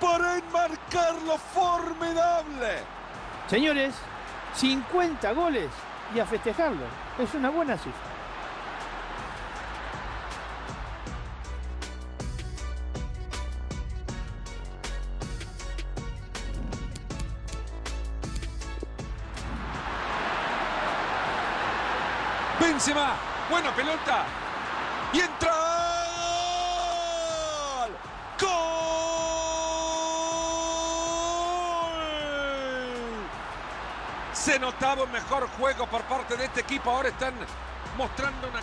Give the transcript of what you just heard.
para enmarcar lo formidable. Señores, 50 goles y a festejarlo. Es una buena cifra. Benzema, buena pelota. Y entra. Se notaba un mejor juego por parte de este equipo. Ahora están mostrando una...